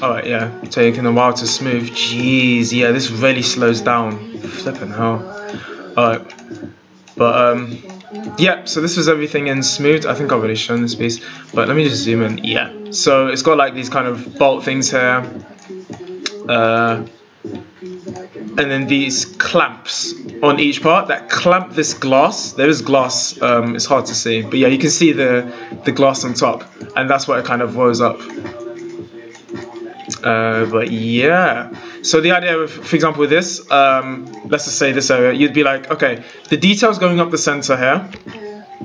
Alright, yeah, taking a while to smooth. Jeez, yeah, this really slows down. Flipping hell. Alright, but um, yeah, so this was everything in smooth. I think I've already shown this piece, but let me just zoom in. Yeah, so it's got like these kind of bolt things here. Uh, and then these clamps on each part that clamp this glass. There is glass, um, it's hard to see, but yeah, you can see the, the glass on top, and that's what it kind of rolls up. Uh, but yeah, so the idea of, for example, with this, um, let's just say this area, you'd be like, okay, the details going up the center here,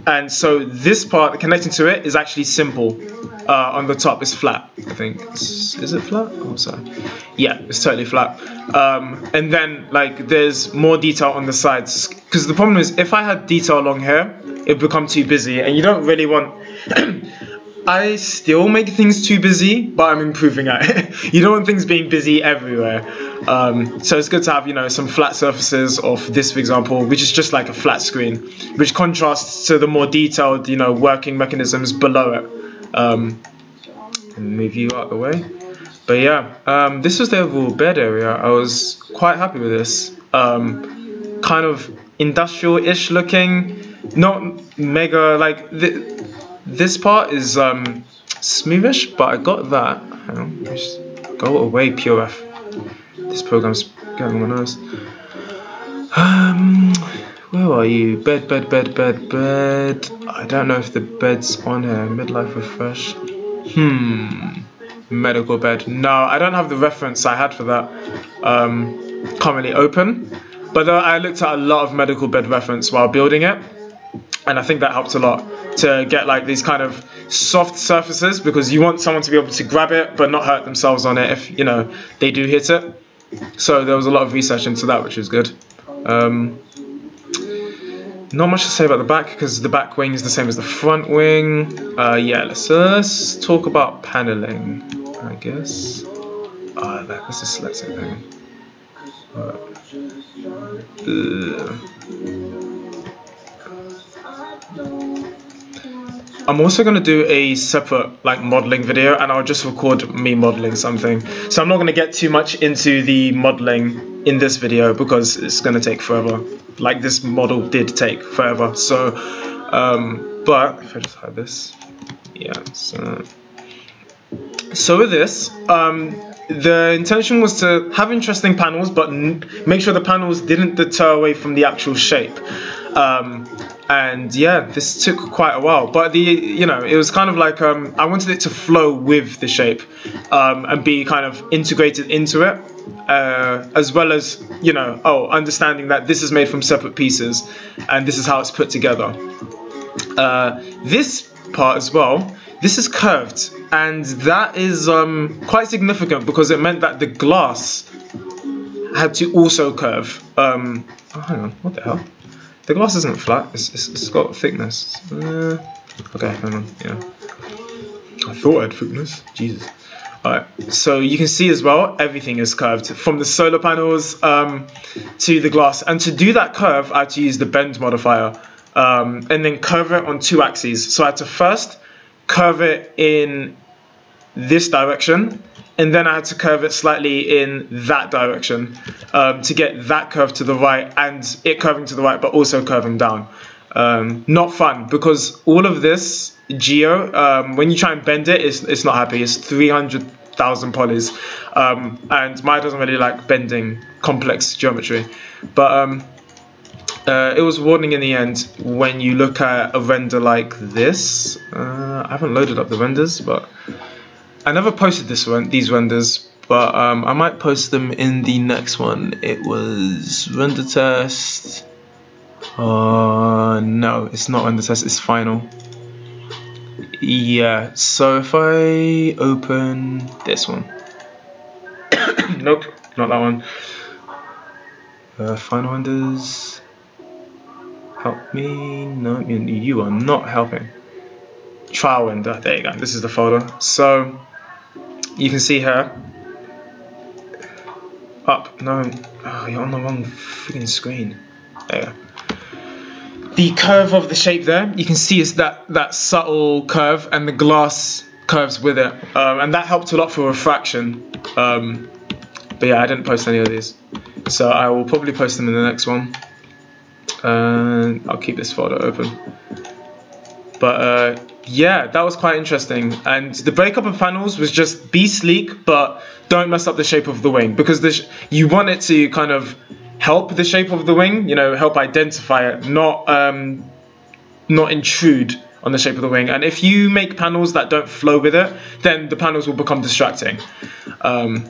and so this part connecting to it is actually simple. Uh, on the top is flat, I think. Is, it flat? Oh, sorry. Yeah, it's totally flat. Um, and then like there's more detail on the sides because the problem is if I had detail along here, it'd become too busy, and you don't really want. I still make things too busy, but I'm improving at it. you don't want things being busy everywhere. Um, so it's good to have, you know, some flat surfaces of this, for example, which is just like a flat screen, which contrasts to the more detailed, you know, working mechanisms below it. Um, move you out the way. But yeah, um, this was the overall bed area. I was quite happy with this. Um, kind of industrial-ish looking, not mega like. Th this part is um, smoothish, but I got that. On, just go away, POF. This program's going on my. Um, where are you? Bed, bed, bed, bed, bed. I don't know if the bed's on here. Midlife refresh. Hmm. Medical bed. No, I don't have the reference I had for that um, currently open. But I looked at a lot of medical bed reference while building it and I think that helped a lot to get like these kind of soft surfaces because you want someone to be able to grab it but not hurt themselves on it if you know they do hit it. So there was a lot of research into that which was good. Um, not much to say about the back because the back wing is the same as the front wing. Uh, yeah let's, uh, let's talk about paneling I guess. Uh, that's a dyslexic thing. Uh, I'm also going to do a separate like modeling video and I'll just record me modeling something. So I'm not going to get too much into the modeling in this video because it's going to take forever. Like this model did take forever. So, um, but if I just hide this, yeah. So, so with this, um, the intention was to have interesting panels but make sure the panels didn't deter away from the actual shape. Um, and yeah, this took quite a while. But the you know it was kind of like um, I wanted it to flow with the shape um, and be kind of integrated into it, uh, as well as you know oh understanding that this is made from separate pieces and this is how it's put together. Uh, this part as well. This is curved, and that is um, quite significant because it meant that the glass had to also curve. Um, oh, hang on, what the hell? The glass isn't flat, it's, it's, it's got thickness. Uh, okay, hang on, yeah. I thought I had thickness, Jesus. Alright, so you can see as well, everything is curved, from the solar panels um, to the glass. And to do that curve, I had to use the bend modifier, um, and then curve it on two axes. So I had to first curve it in this direction, and then I had to curve it slightly in that direction um, to get that curve to the right and it curving to the right but also curving down. Um, not fun because all of this geo, um, when you try and bend it, it's, it's not happy. It's 300,000 polys um, and Maya doesn't really like bending complex geometry. But um, uh, it was warning in the end when you look at a render like this. Uh, I haven't loaded up the renders, but I never posted this one, these renders, but um, I might post them in the next one. It was render test. Uh, no, it's not render test. It's final. Yeah. So if I open this one, nope, not that one. Uh, final renders. Help me. No, you are not helping. Trial render. There you go. This is the folder. So you can see her up. No, oh, you're on the wrong freaking screen. There. The curve of the shape there, you can see is that that subtle curve, and the glass curves with it, um, and that helped a lot for refraction. Um, but yeah, I didn't post any of these, so I will probably post them in the next one. And I'll keep this folder open. But uh, yeah, that was quite interesting. And the breakup of panels was just be sleek, but don't mess up the shape of the wing because you want it to kind of help the shape of the wing, you know, help identify it, not um, not intrude on the shape of the wing. And if you make panels that don't flow with it, then the panels will become distracting. Um,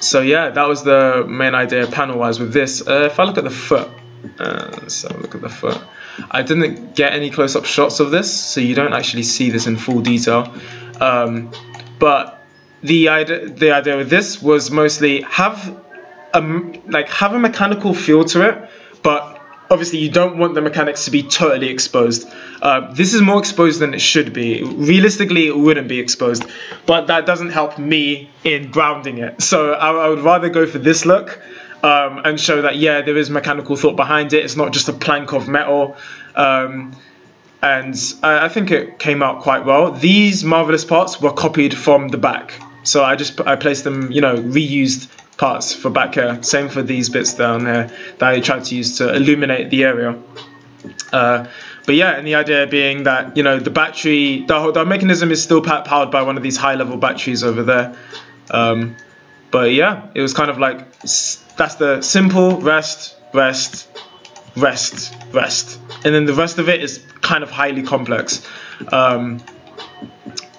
so yeah, that was the main idea panel-wise with this. Uh, if I look at the foot, uh, let's have a look at the foot. I didn't get any close-up shots of this, so you don't actually see this in full detail. Um, but the idea, the idea with this was mostly have a like have a mechanical feel to it, but obviously you don't want the mechanics to be totally exposed. Uh, this is more exposed than it should be. Realistically, it wouldn't be exposed, but that doesn't help me in grounding it. So I, I would rather go for this look um, and show that, yeah, there is mechanical thought behind it. It's not just a plank of metal. Um, and I, I think it came out quite well. These marvelous parts were copied from the back. So I just I placed them, you know, reused parts for back here. Same for these bits down here that I tried to use to illuminate the area. Uh, but yeah, and the idea being that you know the battery, the, whole, the mechanism is still powered by one of these high-level batteries over there. Um, but yeah, it was kind of like that's the simple rest, rest, rest, rest, and then the rest of it is kind of highly complex. Um,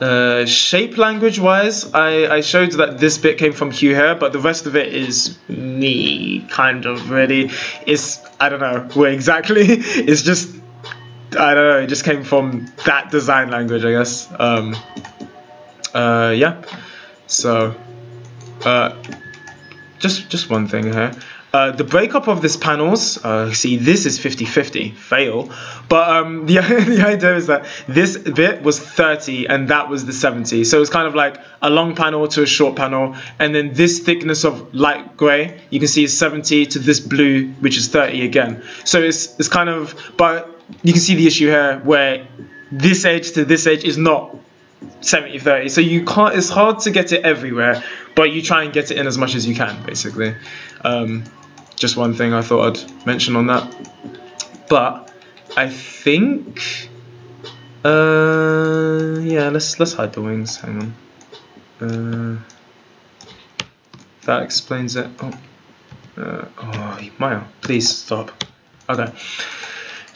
uh, shape language wise, I, I showed that this bit came from Hue here, but the rest of it is me, kind of really. It's, I don't know where exactly. it's just, I don't know, it just came from that design language, I guess. Um, uh, yeah. So, uh, just, just one thing here. Uh, the breakup of these panels, uh, see this is 50-50, fail, but um, the, the idea is that this bit was 30 and that was the 70, so it's kind of like a long panel to a short panel, and then this thickness of light grey, you can see is 70 to this blue, which is 30 again. So it's, it's kind of, but you can see the issue here where this edge to this edge is not 70 30 so you can't it's hard to get it everywhere but you try and get it in as much as you can basically um, just one thing I thought I'd mention on that. But I think, uh, yeah, let's let's hide the wings. Hang on. Uh, that explains it. Oh, uh, oh, Maya, please stop. Okay.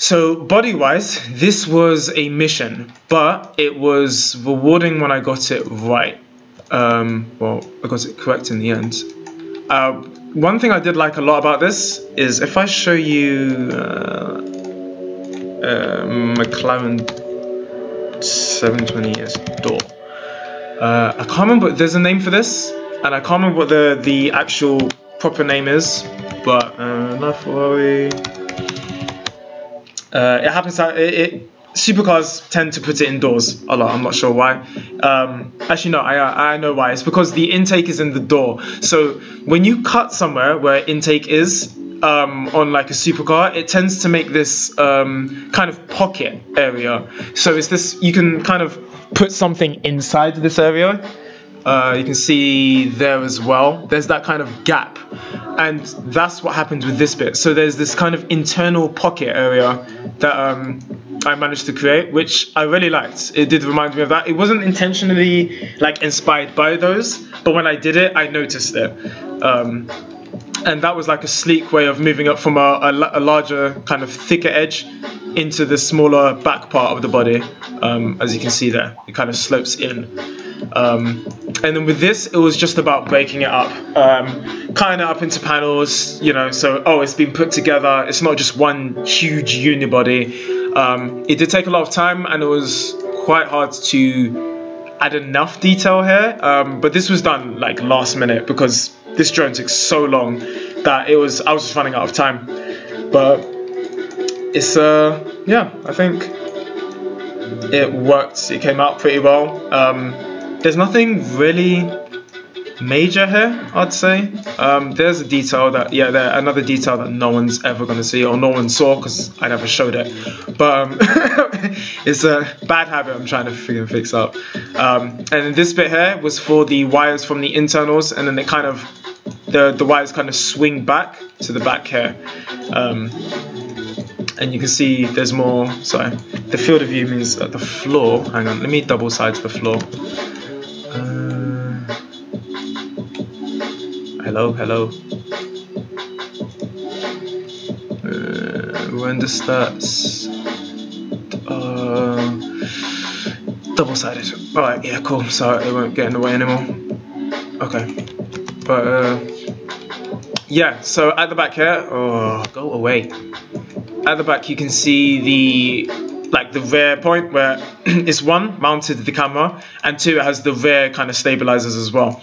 So body-wise, this was a mission, but it was rewarding when I got it right. Um, well, I got it correct in the end. Uh, one thing I did like a lot about this is if I show you uh, uh, McLaren 720S door. Uh, I can't remember. There's a name for this, and I can't remember what the the actual proper name is. But uh, enough worry. Uh, it happens it, it supercars tend to put it indoors a lot. I'm not sure why. Um, actually, no, I I know why. It's because the intake is in the door. So when you cut somewhere where intake is um, on like a supercar, it tends to make this um, kind of pocket area. So it's this you can kind of put something inside this area. Uh, you can see there as well. There's that kind of gap, and that's what happens with this bit. So there's this kind of internal pocket area that um, I managed to create, which I really liked. It did remind me of that. It wasn't intentionally like inspired by those, but when I did it, I noticed it. Um, and that was like a sleek way of moving up from a, a, a, larger kind of thicker edge into the smaller back part of the body um, as you can see there it kind of slopes in um, and then with this it was just about breaking it up um, cutting it up into panels you know so oh it's been put together it's not just one huge unibody um, it did take a lot of time and it was quite hard to add enough detail here, um, but this was done like last minute because this drone took so long that it was I was just running out of time. But it's uh yeah, I think it worked. It came out pretty well. Um, there's nothing really major here, I'd say. Um, there's a detail that, yeah, there another detail that no one's ever going to see or no one saw because I never showed it. But um, it's a bad habit I'm trying to figure fix up. Um, and this bit here was for the wires from the internals and then it kind of, the, the wires kind of swing back to the back here. Um, and you can see there's more, sorry, the field of view means that the floor, hang on, let me double side to the floor. Hello, hello. Uh, render stats. Uh, double sided. Alright, yeah, cool. So they won't get in the way anymore. Okay. But, uh, yeah, so at the back here, oh, go away at the back you can see the like the rear point where it's one mounted the camera and two it has the rear kind of stabilizers as well.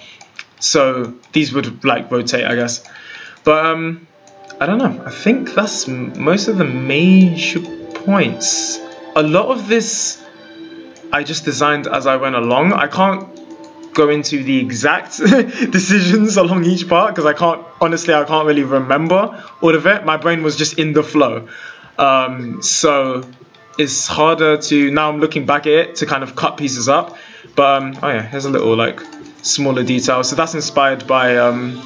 So these would like rotate I guess. But um I don't know. I think that's most of the major points. A lot of this I just designed as I went along. I can't go into the exact decisions along each part because I can't honestly I can't really remember all of it. My brain was just in the flow. Um, so it's harder to now I'm looking back at it to kind of cut pieces up but um, oh yeah here's a little like smaller detail so that's inspired by um,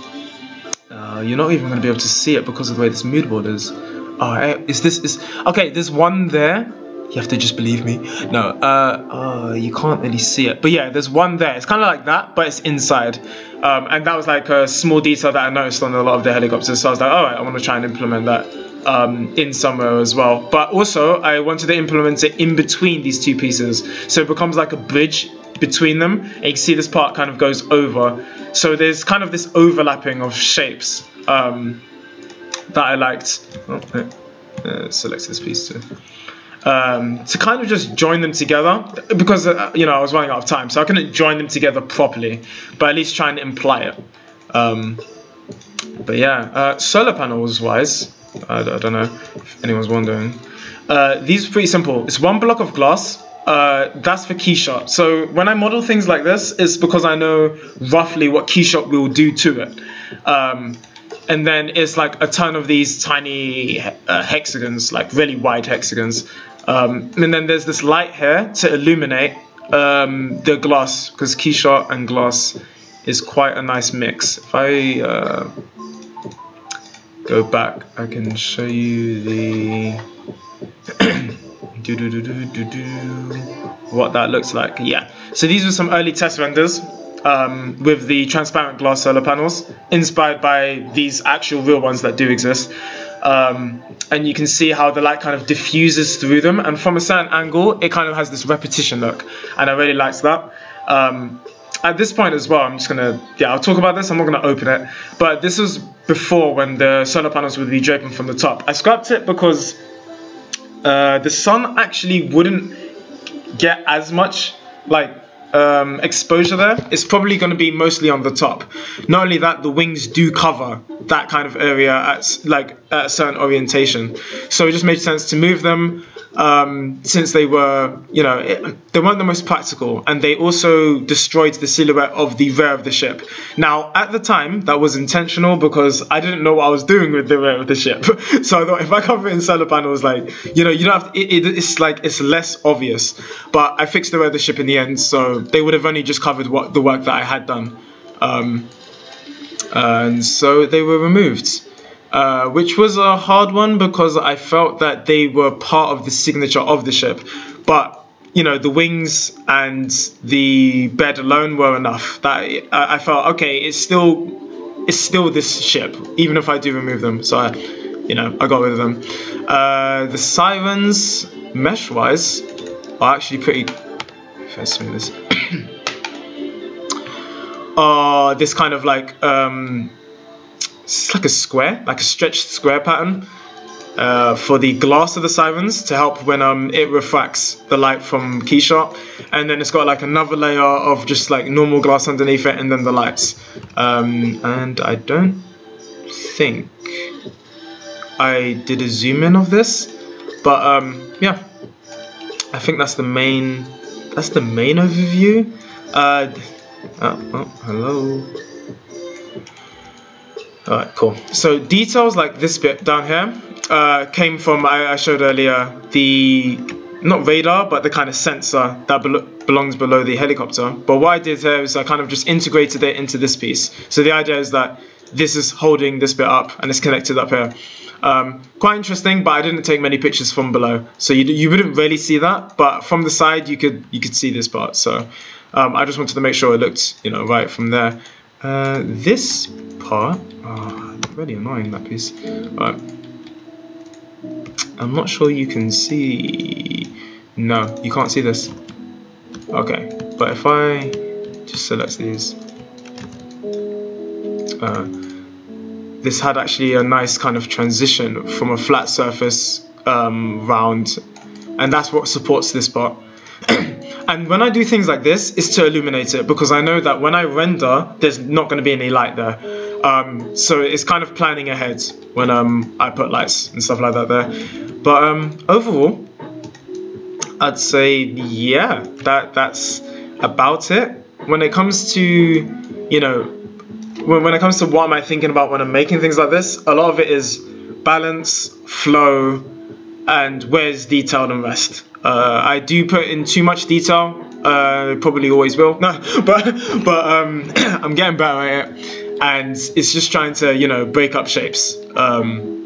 uh, you're not even going to be able to see it because of the way this mood board is oh is this is okay there's one there you have to just believe me. No, uh, uh, you can't really see it. But yeah, there's one there. It's kind of like that, but it's inside. Um, and that was like a small detail that I noticed on a lot of the helicopters. So I was like, all right, I want to try and implement that um, in somewhere as well. But also, I wanted to implement it in between these two pieces. So it becomes like a bridge between them. And you can see this part kind of goes over. So there's kind of this overlapping of shapes um, that I liked. Oh, uh, select this piece too um, to kind of just join them together because uh, you know I was running out of time, so I couldn't join them together properly, but at least try and imply it. Um, but yeah, uh, solar panels wise, I, I, don't know if anyone's wondering. Uh, these are pretty simple. It's one block of glass. Uh, that's for Keyshot. So when I model things like this, it's because I know roughly what Keyshot will do to it. Um, and then it's like a ton of these tiny uh, hexagons, like really wide hexagons. Um, and then there's this light here to illuminate um, the glass because Keyshot and glass is quite a nice mix. If I uh, go back, I can show you the do, do, do, do, do, do, what that looks like. Yeah, so these were some early test renders um, with the transparent glass solar panels, inspired by these actual real ones that do exist. Um, and you can see how the light kind of diffuses through them, and from a certain angle, it kind of has this repetition look, and I really liked that. Um, at this point as well, I'm just gonna, yeah, I'll talk about this, I'm not gonna open it, but this was before when the solar panels would be draping from the top. I scrapped it because uh, the sun actually wouldn't get as much like um, exposure there, it's probably going to be mostly on the top. Not only that, the wings do cover that kind of area at like at a certain orientation. So it just made sense to move them um, since they were, you know, it, they weren't the most practical, and they also destroyed the silhouette of the rear of the ship. Now, at the time, that was intentional because I didn't know what I was doing with the rear of the ship. so I thought if I cover it in solar panels, like, you know, you don't have to, it, it, it's like it's less obvious. But I fixed the rear of the ship in the end, so they would have only just covered what the work that I had done. Um, and so they were removed. Uh, which was a hard one because I felt that they were part of the signature of the ship. But you know, the wings and the bed alone were enough. That I, felt okay. It's still it's still this ship, even if I do remove them. So I, you know, I got rid of them. Uh, the sirens, mesh wise, are actually pretty. Swing this. uh, this kind of like um, it's like a square, like a stretched square pattern uh, for the glass of the sirens to help when um, it refracts the light from Keyshot. And then it's got like another layer of just like normal glass underneath it and then the lights. Um, and I don't think I did a zoom in of this, but um, yeah, I think that's the main, that's the main overview. Uh, oh, oh hello. Alright, cool. So details like this bit down here uh, came from, I, I, showed earlier, the, not radar, but the kind of sensor that be belongs below the helicopter. But what I did here is I kind of just integrated it into this piece. So the idea is that this is holding this bit up and it's connected up here. Um, quite interesting, but I didn't take many pictures from below, so you, you wouldn't really see that. But from the side, you could you could see this part. So um, I just wanted to make sure it looked you know right from there. Uh, this part, oh, really annoying that piece. Right. I'm not sure you can see. No, you can't see this. Okay, but if I just select these. Uh, this had actually a nice kind of transition from a flat surface um, round and that's what supports this part and when I do things like this it's to illuminate it because I know that when I render there's not going to be any light there. Um, so it's kind of planning ahead when um, I put lights and stuff like that there. But um, overall I'd say yeah that that's about it. When it comes to you know when, when it comes to what am I thinking about when I'm making things like this, a lot of it is balance, flow, and where's detailed and rest. Uh, I do put in too much detail, uh, probably always will. No, but but um, I'm getting better at it, and it's just trying to you know break up shapes. Um,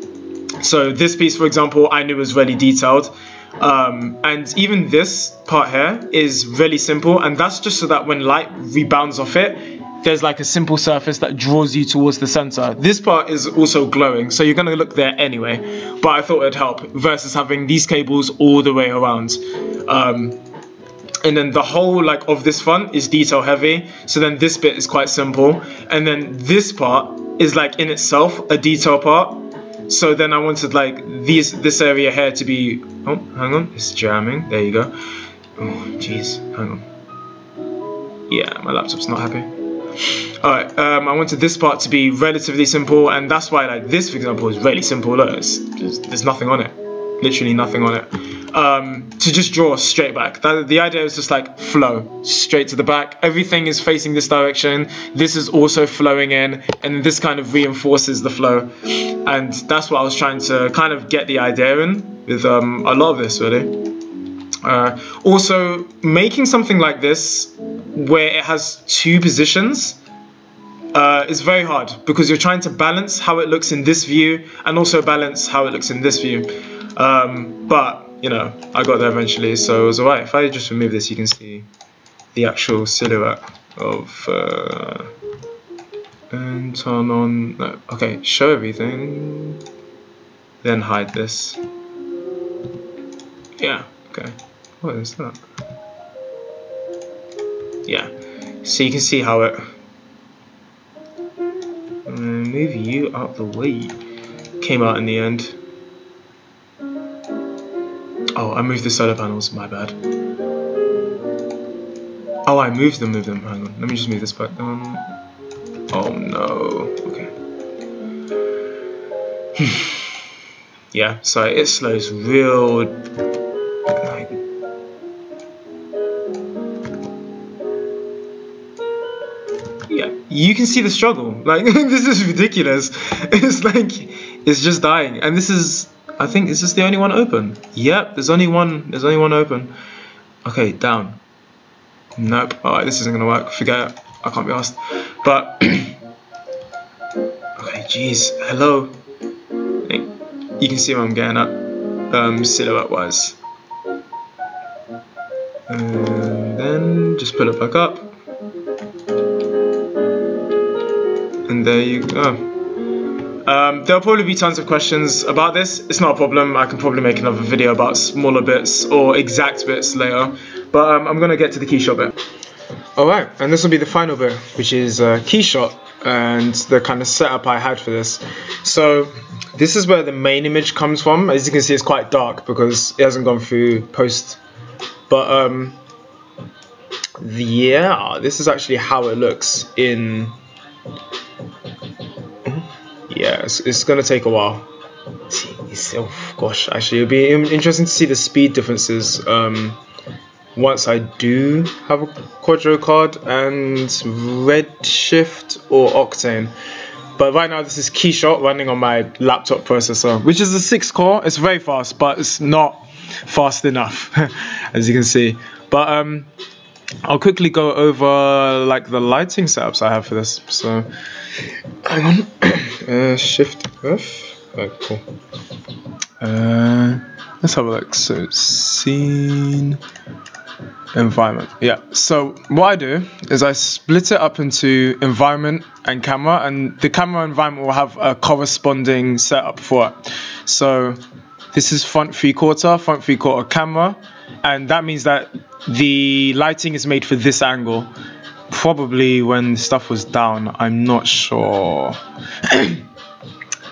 so this piece, for example, I knew was really detailed. Um, and even this part here is really simple and that's just so that when light rebounds off it there's like a simple surface that draws you towards the center. This part is also glowing, so you're gonna look there anyway, but I thought it'd help versus having these cables all the way around. Um, and then the whole like of this front is detail heavy, so then this bit is quite simple, and then this part is like in itself a detail part. So then I wanted like these this area here to be, oh, hang on, it's jamming, there you go. Oh, jeez, hang on. Yeah, my laptop's not happy. Alright, um, I wanted this part to be relatively simple, and that's why like this, for example, is really simple. Look, there's, nothing on it, literally nothing on it. Um, to just draw straight back. That, the idea is just like flow straight to the back. Everything is facing this direction. This is also flowing in, and this kind of reinforces the flow. And that's what I was trying to kind of get the idea in with um, a lot of this, really. Uh, also, making something like this where it has two positions uh, is very hard because you're trying to balance how it looks in this view and also balance how it looks in this view. Um, but, you know, I got there eventually, so it was alright. If I just remove this, you can see the actual silhouette of... Uh, and turn on... No, okay, show everything. Then hide this. Yeah, okay. What is that? Yeah, so you can see how it mm, move you out the way came out in the end. Oh, I moved the solar panels, my bad. Oh, I moved them, moved them, hang on. Let me just move this back down. Oh no, okay. Hmm. yeah, so it slows real you can see the struggle. Like this is ridiculous. It's like it's just dying, and this is I think is this the only one open? Yep, there's only one. There's only one open. Okay, down. Nope. All right, this isn't gonna work. Forget it. I can't be asked. But okay, jeez. Hello. You can see where I'm getting at, um, silhouette wise. And then just pull it back up. And there you go. Um, there'll probably be tons of questions about this. It's not a problem. I can probably make another video about smaller bits or exact bits later. But um, I'm going to get to the keyshot bit. Alright, and this will be the final bit, which is uh, keyshot and the kind of setup I had for this. So this is where the main image comes from. As you can see, it's quite dark because it hasn't gone through post. But um, yeah, this is actually how it looks in yeah, it's, it's gonna take a while. oh gosh, actually, it'll be interesting to see the speed differences um, once I do have a Quadro card and Redshift or Octane. But right now, this is Keyshot running on my laptop processor, which is a 6 core. It's very fast, but it's not fast enough, as you can see. But um, I'll quickly go over like the lighting setups I have for this. So, hang on, uh, Shift F. Cool. Uh, let's have a look. So, scene environment yeah so what I do is I split it up into environment and camera and the camera environment will have a corresponding setup for it so this is front three quarter front three quarter camera and that means that the lighting is made for this angle probably when stuff was down I'm not sure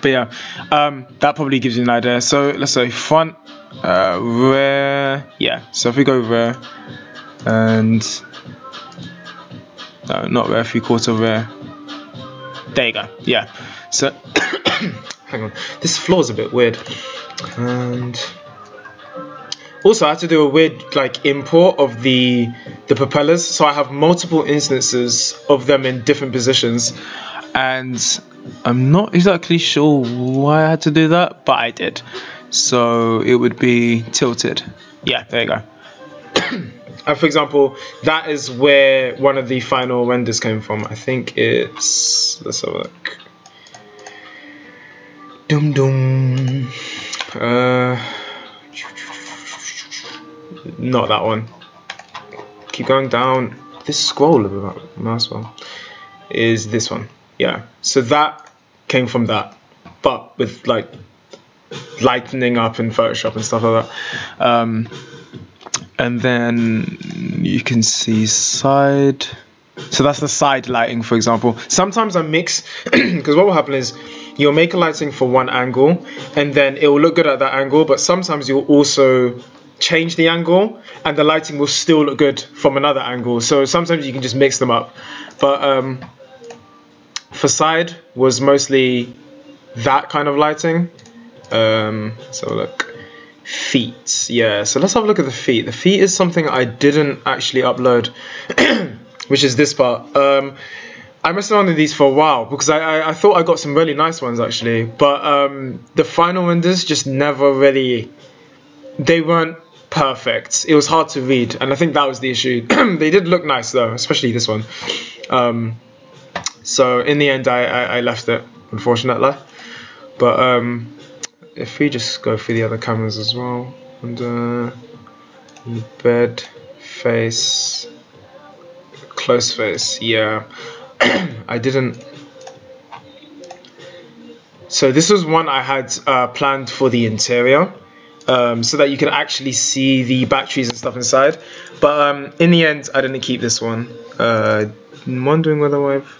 but yeah um, that probably gives you an idea so let's say front uh, rear yeah so if we go rear and no, not rare, three quarter rare. There you go. Yeah. So hang on, this floor is a bit weird, and also I had to do a weird like import of the the propellers, so I have multiple instances of them in different positions, and I'm not exactly sure why I had to do that, but I did. So it would be tilted. Yeah, there you go. And for example, that is where one of the final renders came from. I think it's let's have a look. Dum dum. Uh, not that one. Keep going down. This scroll mouse well is this one. Yeah. So that came from that, but with like lightening up in Photoshop and stuff like that. Um, and then you can see side so that's the side lighting for example sometimes I mix because what will happen is you'll make a lighting for one angle and then it will look good at that angle but sometimes you'll also change the angle and the lighting will still look good from another angle. So sometimes you can just mix them up. But um, side was mostly that kind of lighting. Um, so look. Feet yeah. So let's have a look at the feet. The feet is something I didn't actually upload which is this part. Um, I messed around with these for a while because I, I, I, thought I got some really nice ones actually. But um, the final renders just never really they weren't perfect. It was hard to read and I think that was the issue. They did look nice though especially this one. Um, so in the end I, I, I left it unfortunately. But um, if we just go through the other cameras as well uh, bed face close face yeah. I didn't. So this was one I had uh, planned for the interior um, so that you can actually see the batteries and stuff inside but um, in the end I didn't keep this one uh, I'm wondering whether I've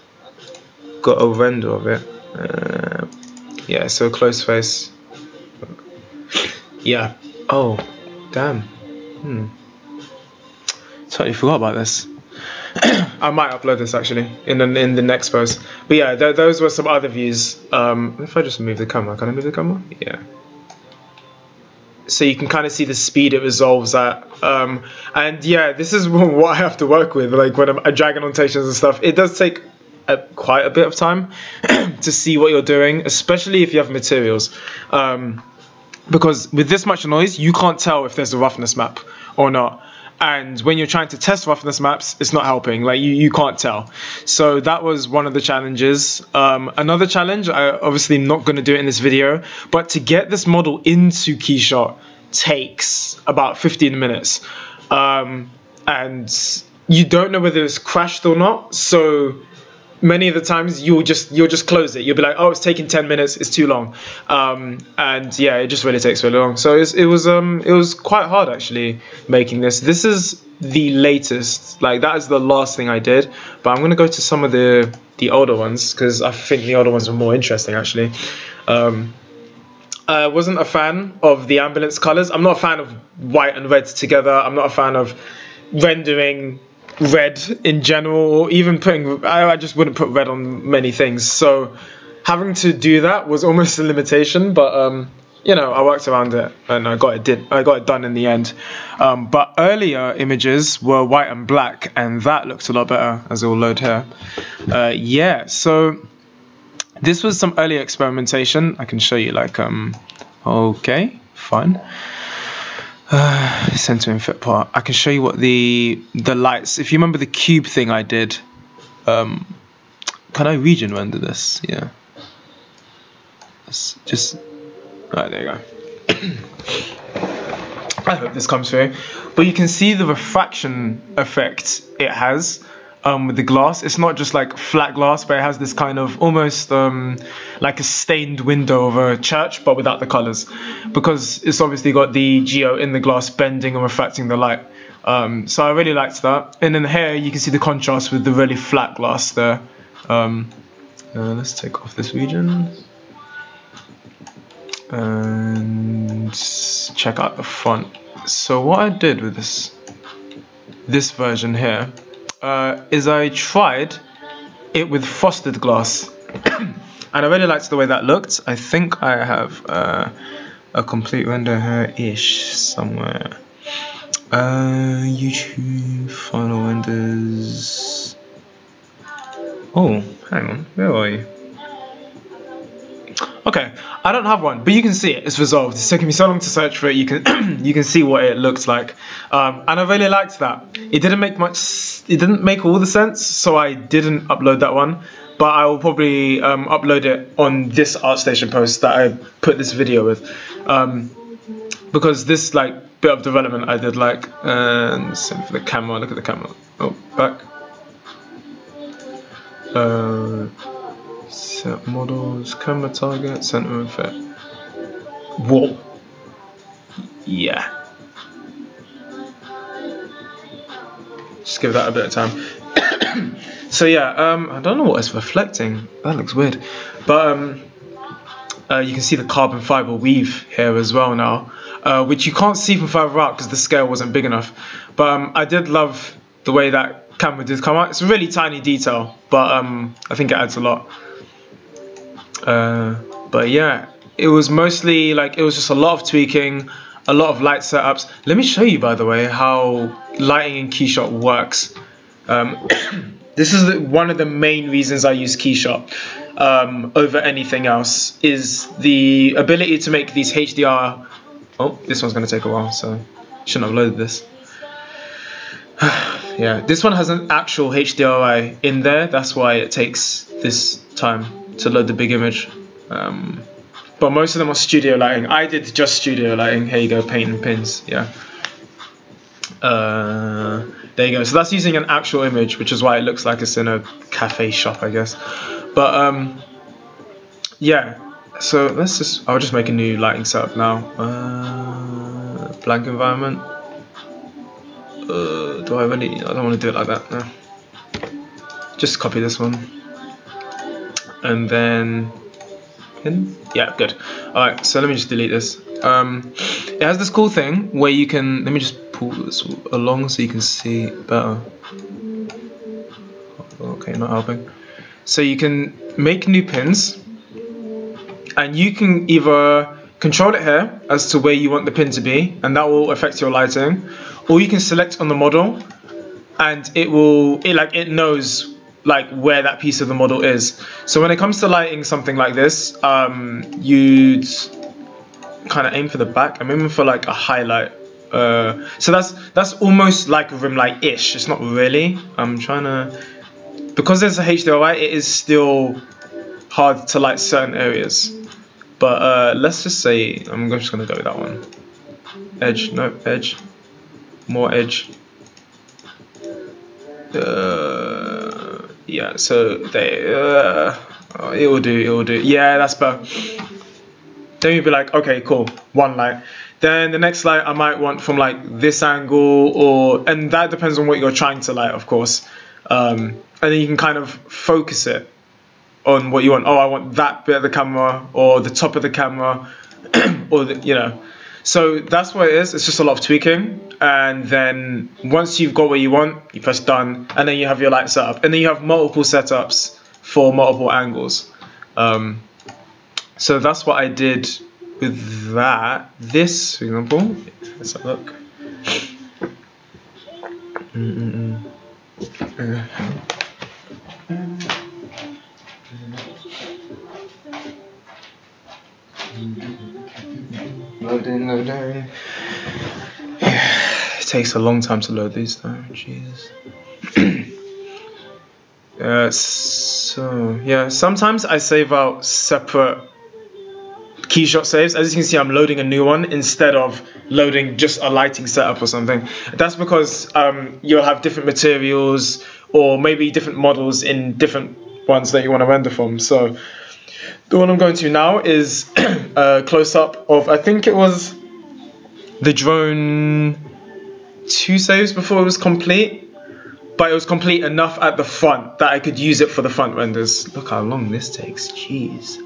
got a render of it uh, yeah so close face yeah. Oh, damn. Hmm. Totally forgot about this. I might upload this actually in the in the next post. But yeah, th those were some other views. Um, if I just move the camera, can I move the camera? Yeah. So you can kind of see the speed it resolves at. Um, and yeah, this is what I have to work with. Like when I'm, I'm dragging annotations and stuff, it does take a, quite a bit of time to see what you're doing, especially if you have materials. Um, because with this much noise, you can't tell if there's a roughness map or not. And when you're trying to test roughness maps, it's not helping. Like you, you can't tell. So that was one of the challenges. Um, another challenge, I obviously not going to do it in this video, but to get this model into Keyshot takes about 15 minutes. Um, and you don't know whether it's crashed or not. So many of the times you'll just you'll just close it. You'll be like, oh, it's taking ten minutes. It's too long. Um, and yeah, it just really takes really long. So it was um it was quite hard actually making this. This is the latest. Like that is the last thing I did. But I'm gonna go to some of the the older ones because I think the older ones are more interesting actually. Um, I wasn't a fan of the ambulance colors. I'm not a fan of white and red together. I'm not a fan of rendering red in general, or even putting. I, I just wouldn't put red on many things. So having to do that was almost a limitation, but um, you know, I worked around it and I got it did I got it done in the end. Um, but earlier images were white and black, and that looked a lot better as it will load here. Uh, yeah, so this was some early experimentation. I can show you like um okay fine. Center and fit part. I can show you what the the lights. If you remember the cube thing I did, um, can I region render this? Yeah. Just right there you go. I hope this comes through. But you can see the refraction effect it has um, with the glass. It's not just like flat glass, but it has this kind of almost um, like a stained window of a church, but without the colors, because it's obviously got the geo in the glass bending and refracting the light. Um, so I really liked that. And then here you can see the contrast with the really flat glass there. Um, uh, let's take off this region and check out the front. So what I did with this this version here uh, is I tried it with frosted glass and I really liked the way that looked. I think I have uh, a complete render here ish somewhere. Uh, YouTube final renders. Oh, hang on, where are you? Okay, I don't have one, but you can see it. It's resolved. It's taking me so long to search for it. You can you can see what it looks like, um, and I really liked that. It didn't make much. It didn't make all the sense, so I didn't upload that one. But I will probably um, upload it on this ArtStation post that I put this video with, um, because this like bit of development I did like, and same for the camera. Look at the camera. Oh, back. Uh, Set models, camera target, center and fit. Whoa. Yeah. Just give that a bit of time. so yeah, um, I don't know what it's reflecting. That looks weird. But um, uh, you can see the carbon fiber weave here as well now, uh, which you can't see from further out because the scale wasn't big enough. But um, I did love the way that camera did come out. It's a really tiny detail, but um, I think it adds a lot. Uh, but yeah, it was mostly like it was just a lot of tweaking, a lot of light setups. Let me show you, by the way, how lighting in Keyshot works. Um, this is the, one of the main reasons I use Keyshot um, over anything else is the ability to make these HDR. Oh, this one's going to take a while, so shouldn't have loaded this. yeah, this one has an actual HDRI in there. That's why it takes this time to load the big image. Um, but most of them are studio lighting. I did just studio lighting. Here you go, paint and pins. Yeah. Uh, there you go. So that's using an actual image, which is why it looks like it's in a cafe shop, I guess. But um, yeah. So let's just. I'll just make a new lighting setup now. Uh, blank environment. Uh, do I really? I don't want to do it like that. No. Just copy this one and then in yeah good. All right so let me just delete this. Um, it has this cool thing where you can let me just pull this along so you can see better. Okay not helping. So you can make new pins and you can either control it here as to where you want the pin to be and that will affect your lighting or you can select on the model and it will it like it knows like where that piece of the model is. So when it comes to lighting something like this, um, you'd kind of aim for the back. I'm aiming for like a highlight. Uh, so that's that's almost like a rim light-ish. It's not really. I'm trying to because there's a HDRI. It is still hard to light certain areas. But uh, let's just say I'm just gonna go with that one. Edge, no edge, more edge. Uh, yeah, so they, uh, oh, it will do, it will do. Yeah, that's better. Then you'd be like, okay, cool, one light. Then the next light I might want from like this angle or, and that depends on what you're trying to light, of course. Um, and then you can kind of focus it on what you want. Oh, I want that bit of the camera or the top of the camera or, the, you know. So that's what it is. It's just a lot of tweaking and then once you've got what you want, you press done, and then you have your light setup, and then you have multiple setups for multiple angles. Um, so that's what I did with that. This, for example, let's have a look. Mm -mm -mm. loading. it takes a long time to load these though, Jesus. uh, so, yeah, sometimes I save out separate keyshot saves. As you can see, I'm loading a new one instead of loading just a lighting setup or something. That's because um, you'll have different materials or maybe different models in different ones that you want to render from. So the one I'm going to now is a close-up of, I think it was the drone two saves before it was complete. But it was complete enough at the front that I could use it for the front renders. Look how long this takes, jeez.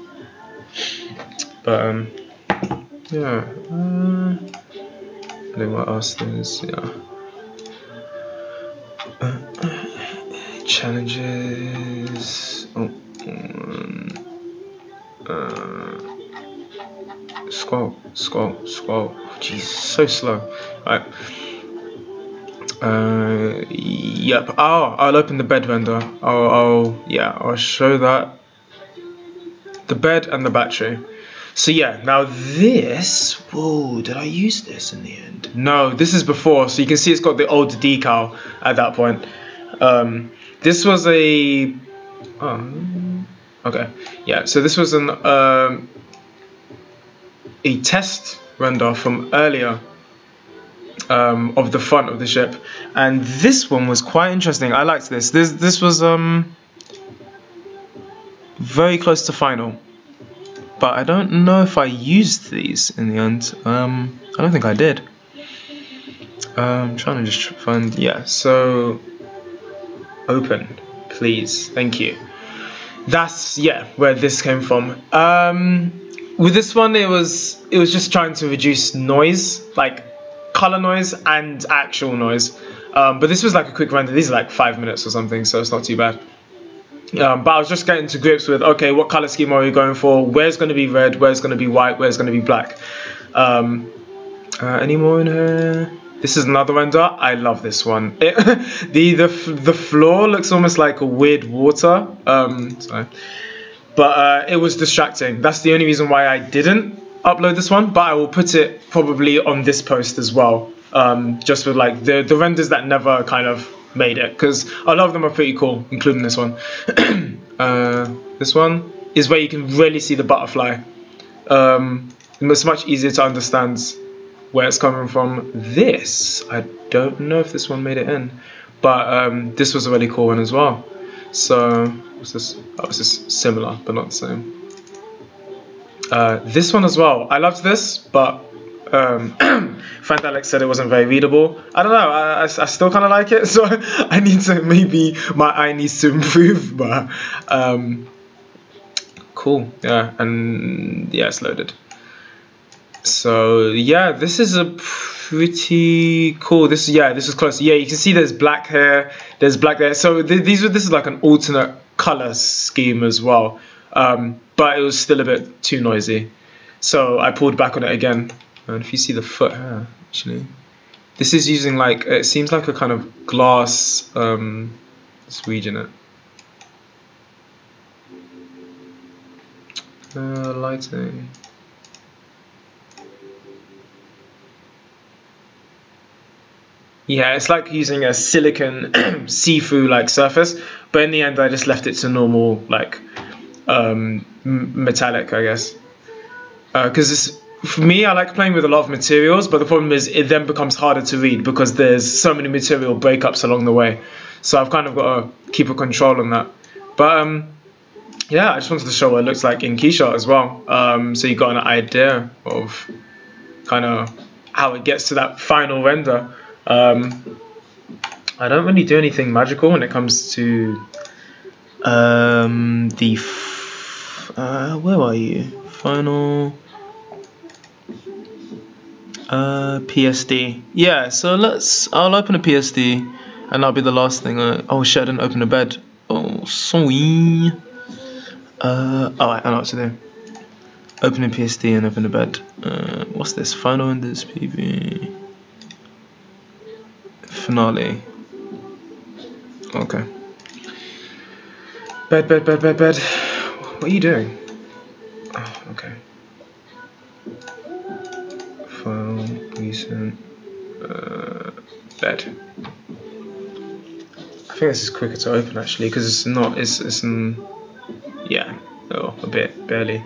But um, yeah. Uh, I think what else there is, yeah. Uh, challenges. Oh, um, uh, scroll, scroll, scroll. Jeez, so slow. Right. Uh, yep. Oh, I'll open the bed vendor. I'll, I'll, yeah, I'll show that. The bed and the battery. So yeah, now this, whoa, did I use this in the end? No, this is before, so you can see it's got the old decal at that point. Um, this was a, oh, okay, yeah, so this was an, um, a test render from earlier um, of the front of the ship, and this one was quite interesting. I liked this. This this was um very close to final but I don't know if I used these in the end. Um, I don't think I did. Um, I'm trying to just find, yeah, so open, please, thank you. That's, yeah, where this came from. Um, with this one, it was, it was just trying to reduce noise, like color noise and actual noise. Um, but this was like a quick render. These are like five minutes or something, so it's not too bad. Um, but I was just getting to grips with okay, what color scheme are we going for? Where's going to be red? Where's going to be white? Where's going to be black? Um, uh, any more in here? This is another render. I love this one. It, the the the floor looks almost like a weird water. Um, sorry. But uh, it was distracting. That's the only reason why I didn't upload this one. But I will put it probably on this post as well. Um, just with like the the renders that never kind of made it because a lot of them are pretty cool, including this one. uh, this one is where you can really see the butterfly. Um, it's much easier to understand where it's coming from. This, I don't know if this one made it in, but um, this was a really cool one as well. So, what's this? Oh, this is similar, but not the same. Uh, this one as well. I loved this, but um, Frank Alex said it wasn't very readable. I don't know. I, I, I still kind of like it, so I need to maybe my eye needs to improve. But um, cool, yeah, and yeah, it's loaded. So yeah, this is a pretty cool. This yeah, this is close. Yeah, you can see there's black hair. There's black there. So th these are this is like an alternate color scheme as well. Um, but it was still a bit too noisy. So I pulled back on it again and if you see the foot here, actually, this is using like, it seems like a kind of glass um, in it. Uh, lighting. Yeah, it's like using a silicon see-through like surface, but in the end I just left it to normal like um, metallic, I guess, because uh, for me, I like playing with a lot of materials, but the problem is it then becomes harder to read because there's so many material breakups along the way. So I've kind of got to keep a control on that. But um, yeah, I just wanted to show what it looks like in Keyshot as well. Um, so you got an idea of kind of how it gets to that final render. Um, I don't really do anything magical when it comes to um, the. Uh, where are you? Final. Uh, PSD. Yeah, so let's. I'll open a PSD, and that'll be the last thing. Uh, oh shit! I didn't open a bed. Oh, sorry. Uh, alright, I know what to do. Open a PSD and open a bed. Uh, what's this? Final in this PB. Finale. Okay. Bed, bed, bed, bed, bed. What are you doing? Oh, okay. File decent uh, bed. I think this is quicker to open actually because it's not. It's it's in, yeah, oh a bit barely.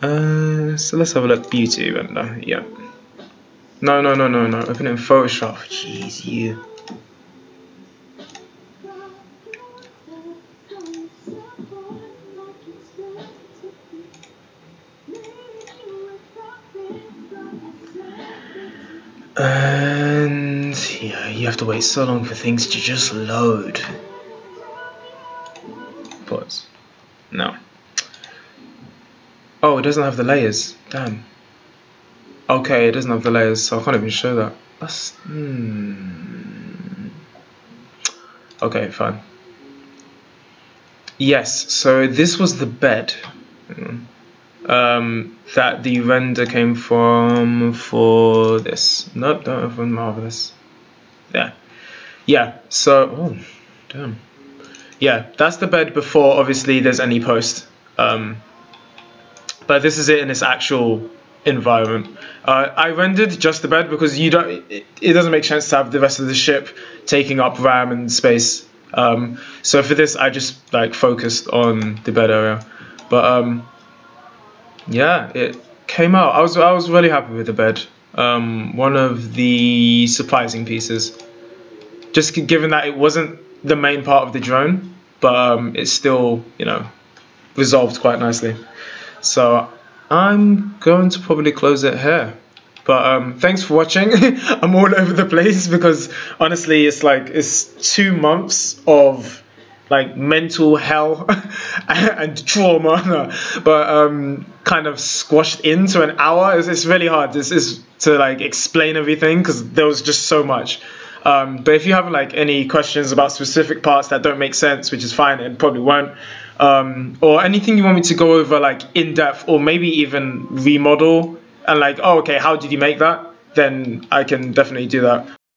Uh, so let's have a look. Beauty render. Yeah. No, no, no, no, no. Open it in Photoshop. Jeez, you. And yeah, you have to wait so long for things to just load. Pause. No. Oh, it doesn't have the layers. Damn. Okay, it doesn't have the layers, so I can't even show that. That's. Hmm. Okay, fine. Yes, so this was the bed. Um, that the render came from for this. No, don't open Marvelous. Yeah. Yeah, so, oh, damn. Yeah, that's the bed before, obviously, there's any post. Um, but this is it in its actual environment. Uh, I rendered just the bed because you don't. It, it, doesn't make sense to have the rest of the ship taking up RAM and space. Um, so for this, I just like focused on the bed area. But um, yeah, it came out. I was I was really happy with the bed. Um, one of the surprising pieces, just given that it wasn't the main part of the drone, but um, it still you know resolved quite nicely. So I'm going to probably close it here. But um, thanks for watching. I'm all over the place because honestly, it's like it's two months of like mental hell and trauma, but um, kind of squashed into an hour. It's, it's really hard. This is to like explain everything because there was just so much. Um, but if you have like any questions about specific parts that don't make sense, which is fine, it probably won't, um, or anything you want me to go over like in depth, or maybe even remodel and like, oh, okay, how did you make that? Then I can definitely do that.